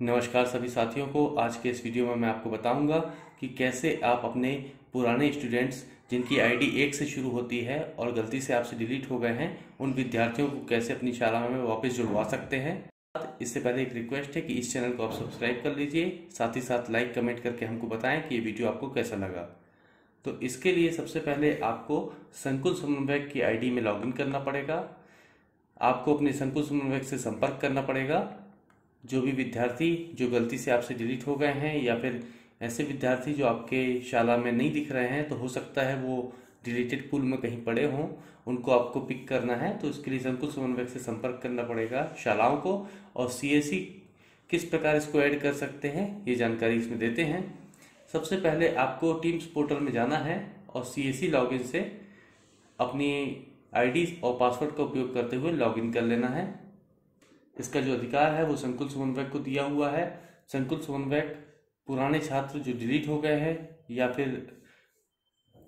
नमस्कार सभी साथियों को। आज के इस वीडियो में मैं आपको बताऊँगा कि कैसे आप अपने पुराने स्टूडेंट्स जिनकी आईडी एक से शुरू होती है और गलती से आपसे डिलीट हो गए हैं, उन विद्यार्थियों को कैसे अपनी शाला में वापस जुड़वा सकते हैं। इससे पहले एक रिक्वेस्ट है कि इस चैनल को आप सब्सक्राइब कर लीजिए, साथ ही साथ लाइक कमेंट करके हमको बताएँ कि ये वीडियो आपको कैसा लगा। तो इसके लिए सबसे पहले आपको संकुल समन्वयक की आईडी में लॉगिन करना पड़ेगा। आपको अपने संकुल समन्वयक से संपर्क करना पड़ेगा। जो भी विद्यार्थी जो गलती से आपसे डिलीट हो गए हैं या फिर ऐसे विद्यार्थी जो आपके शाला में नहीं दिख रहे हैं तो हो सकता है वो डिलीटेड पुल में कहीं पड़े हों। उनको आपको पिक करना है तो इसके लिए संकुल समन्वयक से संपर्क करना पड़ेगा शालाओं को। और सीएसी किस प्रकार इसको ऐड कर सकते हैं, ये जानकारी इसमें देते हैं। सबसे पहले आपको टीम्स पोर्टल में जाना है और सी एस लॉगिन से अपनी आईडी और पासवर्ड का उपयोग करते हुए लॉगिन कर लेना है। इसका जो अधिकार है, वो संकुल समन्वयक को दिया हुआ है। संकुल समन्वयक पुराने छात्र जो डिलीट हो गए हैं या फिर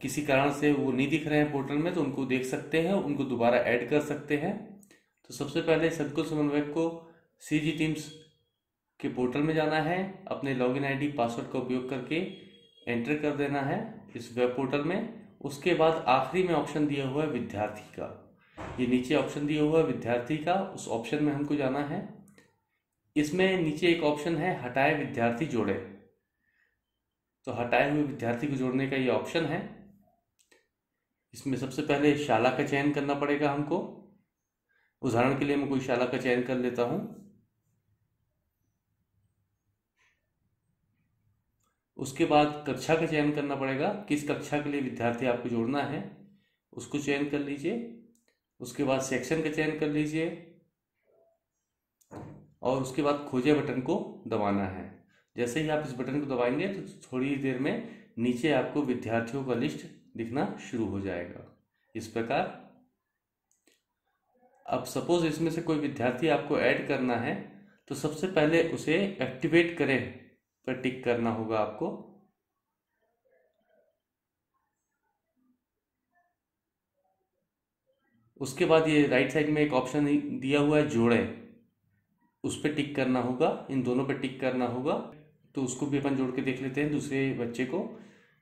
किसी कारण से वो नहीं दिख रहे हैं पोर्टल में तो उनको देख सकते हैं, उनको दोबारा ऐड कर सकते हैं। तो सबसे पहले संकुल समन्वयक को सी जी टीम्स के पोर्टल में जाना है, अपने लॉगिन आईडी पासवर्ड का उपयोग करके एंटर कर देना है इस वेब पोर्टल में। उसके बाद आखिरी में ऑप्शन दिया हुआ है विद्यार्थी का। ये नीचे ऑप्शन दिया हुआ विद्यार्थी का, उस ऑप्शन में हमको जाना है। इसमें नीचे एक ऑप्शन है, हटाए विद्यार्थी जोड़े। तो हटाए हुए विद्यार्थी को जोड़ने का ये ऑप्शन है। इसमें सबसे पहले शाला का चयन करना पड़ेगा हमको। उदाहरण के लिए मैं कोई शाला का चयन कर लेता हूँ। उसके बाद कक्षा का चयन करना पड़ेगा। किस कक्षा के लिए विद्यार्थी आपको जोड़ना है, उसको चयन कर लीजिए। उसके बाद सेक्शन का चयन कर लीजिए। और उसके बाद खोजे बटन को दबाना है। जैसे ही आप इस बटन को दबाएँगे तो थोड़ी देर में नीचे आपको विद्यार्थियों का लिस्ट दिखना शुरू हो जाएगा। इस प्रकार अब सपोज़ इसमें से कोई विद्यार्थी आपको ऐड करना है तो सबसे पहले उसे एक्टिवेट करें, पर टिक करना होगा आपको। उसके बाद ये राइट साइड में एक ऑप्शन दिया हुआ है, जोड़े। उस पर टिक करना होगा, इन दोनों पर टिक करना होगा तो उसको भी अपन जोड़ के देख लेते हैं दूसरे बच्चे को।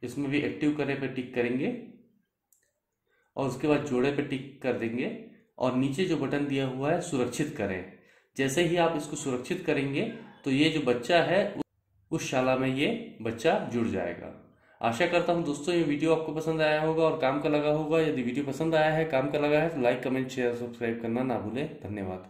इसमें भी एक्टिव करे पर टिक करेंगे, और उसके बाद जोड़े पर टिक कर देंगे, और नीचे जो बटन दिया हुआ है, सुरक्षित करें। जैसे ही आप इसको सुरक्षित करेंगे तो ये जो बच्चा है, उस शाला में ये बच्चा जुड़ जाएगा। आशा करता हूँ दोस्तों ये वीडियो आपको पसंद आया होगा और काम का लगा होगा। यदि वीडियो पसंद आया है, काम का लगा है तो लाइक कमेंट शेयर सब्सक्राइब करना ना भूलें। धन्यवाद।